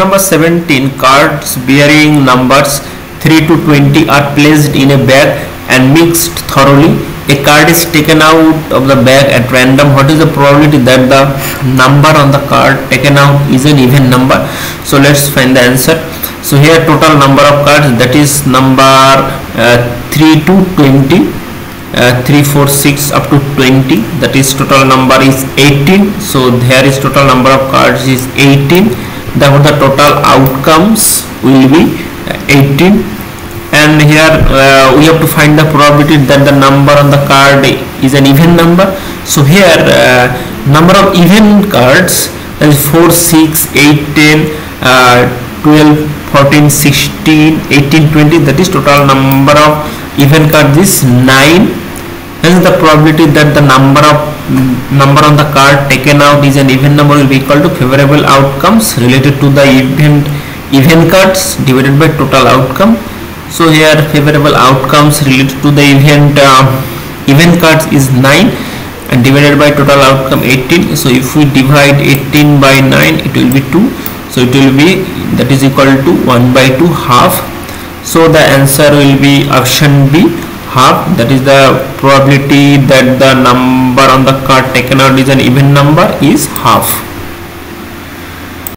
Number 17 cards bearing numbers 3 to 20 are placed in a bag and mixed thoroughly. A card is taken out of the bag at random. What is the probability that the number on the card taken out is an even number? So let's find the answer. So here total number of cards that is number uh, 3 to 20 uh, 3 4 6 up to 20 that is total number is 18 so here is total number of cards is 18 therefore the total outcomes will be uh, 18 and here uh, we have to find the probability that the number on the card is an even number. So here uh, number of even cards is 4 6 8 10 uh, 12 14 16 18 20 that is total number of even cards is 9 hence the probability that the number of number on the card taken out is an even number will be equal to favorable outcomes related to the event even cards divided by total outcome. So here favorable outcomes related to the event uh, event cards is 9 and divided by total outcome 18 so if we divide 18 by 9 it will be 2 so it will be that is equal to 1 by 2 half. So the answer will be option b half. That is the probability that the number on the card taken out is an even number is half